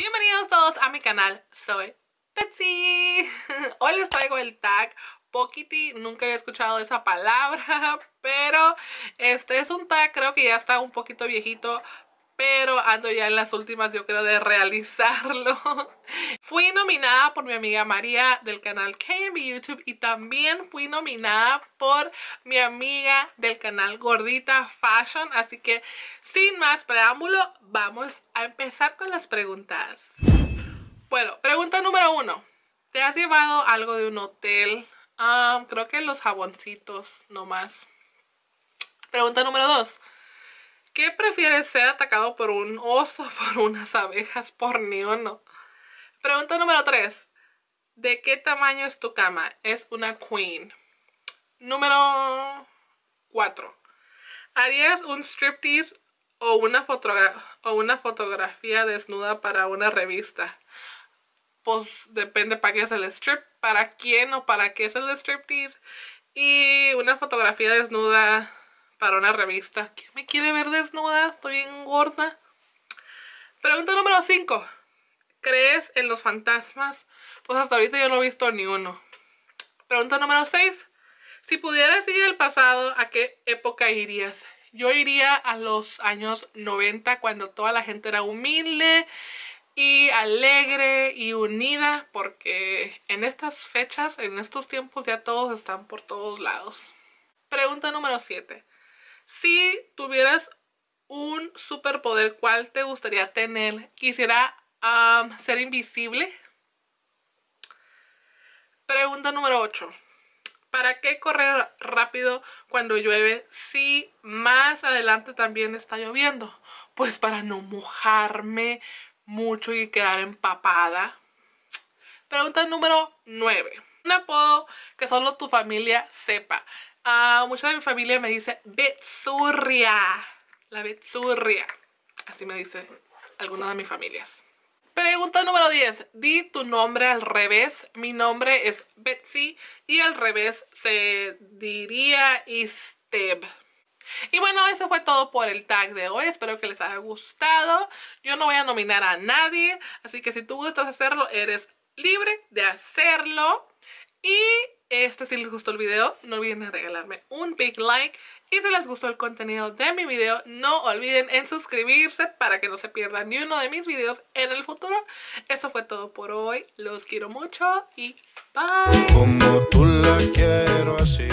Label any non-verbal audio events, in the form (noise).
Bienvenidos todos a mi canal, soy Betsy. (laughs) Hoy les traigo el tag Pokity, nunca había escuchado esa palabra, (laughs) pero este es un tag, creo que ya está un poquito viejito, pero ando ya en las últimas, yo creo, de realizarlo. (laughs) fui nominada por mi amiga María del canal KMB YouTube y también fui nominada por mi amiga del canal Gordita Fashion. Así que, sin más preámbulo, vamos a empezar con las preguntas. Bueno, pregunta número uno. ¿Te has llevado algo de un hotel? Ah, creo que los jaboncitos nomás. Pregunta número dos. ¿Qué prefieres ser atacado por un oso, (laughs) por unas abejas, por no? Pregunta número 3. ¿De qué tamaño es tu cama? Es una queen. Número 4. ¿Harías un striptease o una, o una fotografía desnuda para una revista? Pues depende para qué es el strip, para quién o para qué es el striptease. Y una fotografía desnuda para una revista. ¿Quién me quiere ver desnuda? Estoy bien gorda. Pregunta número 5. ¿Crees en los fantasmas? Pues hasta ahorita yo no he visto ni uno. Pregunta número 6. Si pudieras ir al pasado, ¿a qué época irías? Yo iría a los años 90 cuando toda la gente era humilde y alegre y unida porque en estas fechas, en estos tiempos ya todos están por todos lados. Pregunta número 7. Si tuvieras un superpoder, ¿cuál te gustaría tener? Quisiera ser invisible. Pregunta número 8. ¿Para qué correr rápido cuando llueve si más adelante también está lloviendo? Pues para no mojarme mucho y quedar empapada. Pregunta número 9. Un apodo que solo tu familia sepa. Uh, mucha de mi familia me dice Betsurria. La Betsurria. Así me dice alguna de mis familias. Pregunta número 10. Di tu nombre al revés. Mi nombre es Betsy y al revés se diría Isteb. Y bueno, eso fue todo por el tag de hoy. Espero que les haya gustado. Yo no voy a nominar a nadie, así que si tú gustas hacerlo, eres libre de hacerlo. Y este si les gustó el video, no olviden regalarme un big like. Y si les gustó el contenido de mi video, no olviden en suscribirse para que no se pierdan ni uno de mis videos en el futuro. Eso fue todo por hoy. Los quiero mucho y bye. Como tú la quiero así